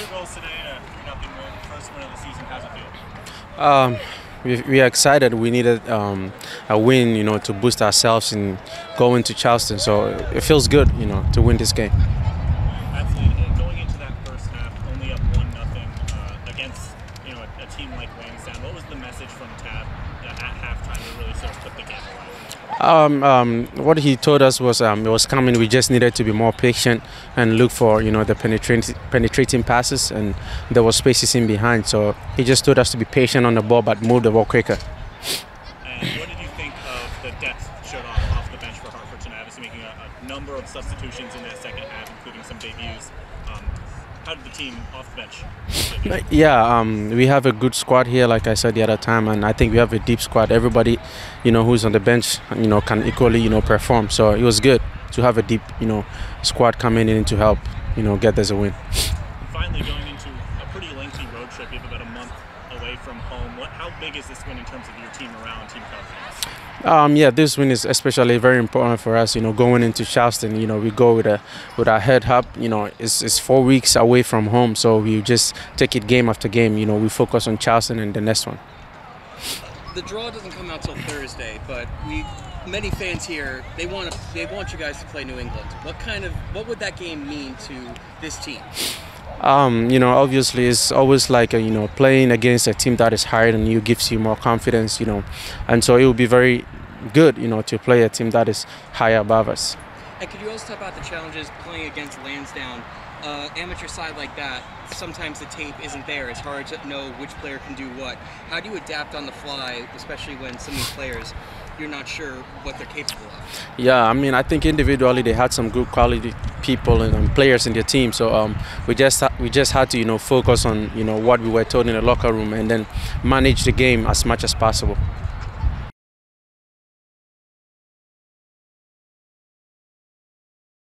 Two goals today, a nothing win, first win of the season. How's it feel? Um, we, we are excited. We needed um, a win, you know, to boost ourselves and go into Charleston. So it feels good, you know, to win this game. Absolutely. And going into that first half, only up one nothing uh, against you know a, a team like Lansdowne. What was the message from Tab uh, at halftime to really sort of put the game away? Um, um, what he told us was um, it was coming. We just needed to be more patient and look for you know the penetrating penetrating passes, and there was spaces in behind. So he just told us to be patient on the ball, but move the ball quicker. And what did you think of the depth showed off off the bench for Hartford tonight? Obviously making a, a number of substitutions in that second half, including some debuts. Um, how did the team off the bench? Yeah, um, we have a good squad here, like I said the other time, and I think we have a deep squad. Everybody, you know, who's on the bench, you know, can equally, you know, perform. So it was good to have a deep, you know, squad coming in to help, you know, get us a win. Finally, going into a pretty lengthy road trip, you have about a month away from home. What, how big is this win in terms of your team around, team confidence? Um, yeah, this win is especially very important for us. You know, going into Charleston, you know, we go with a with our head up. You know, it's, it's four weeks away from home, so we just take it game after game. You know, we focus on Charleston and the next one. the draw doesn't come out till Thursday, but we many fans here they want to they want you guys to play New England. What kind of what would that game mean to this team? Um, you know, obviously, it's always like a, you know playing against a team that is higher than you gives you more confidence. You know, and so it will be very good, you know, to play a team that is higher above us. And could you also talk about the challenges playing against Lansdowne? Uh, amateur side like that, sometimes the tape isn't there. It's hard to know which player can do what. How do you adapt on the fly, especially when some of these players, you're not sure what they're capable of? Yeah, I mean, I think individually they had some good quality people and um, players in their team. So um, we just we just had to you know focus on you know what we were told in the locker room and then manage the game as much as possible.